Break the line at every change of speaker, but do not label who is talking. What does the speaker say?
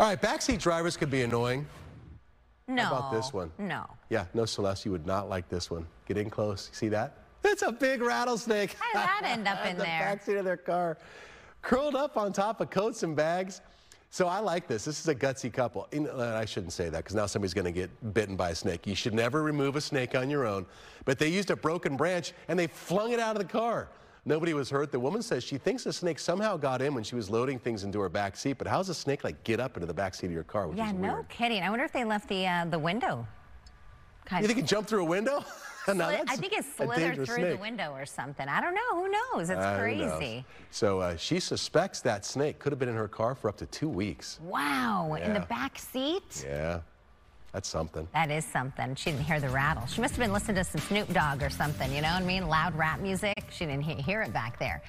All right, backseat drivers could be annoying.
No.
How about this one?
No.
Yeah, no, Syleste, you would not like this one. Get in close. See that? It's a big rattlesnake.
How did that end up in
the
there?
backseat of their car, curled up on top of coats and bags. So I like this. This is a gutsy couple. I shouldn't say that because now somebody's going to get bitten by a snake. You should never remove a snake on your own. But they used a broken branch and they flung it out of the car. Nobody was hurt. The woman says she thinks the snake somehow got in when she was loading things into her back seat. But how does a snake like get up into the back seat of your car? Which
Yeah,
is
no
weird.
kidding. I wonder if they left the uh, the window. Kind
You think it jumped through a window? No,
I think it slithered through the window or something. I don't know. Who knows? It's
knows?
crazy.
So uh, she suspects that snake could have been in her car for up to two weeks.
Wow. In the
Yeah.
back seat?
Yeah, that's something.
That is something. She didn't hear the rattle. She must have been listening to some Snoop Dogg or something, you know what I mean? Loud rap music. She didn't he- hear it back there.